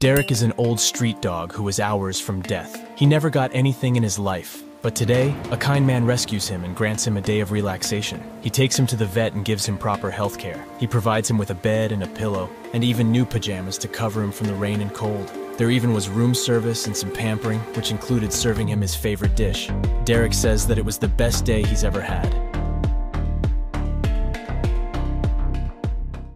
Derek is an old street dog who was hours from death. He never got anything in his life, but today, a kind man rescues him and grants him a day of relaxation. He takes him to the vet and gives him proper health care. He provides him with a bed and a pillow, and even new pajamas to cover him from the rain and cold. There even was room service and some pampering, which included serving him his favorite dish. Derek says that it was the best day he's ever had.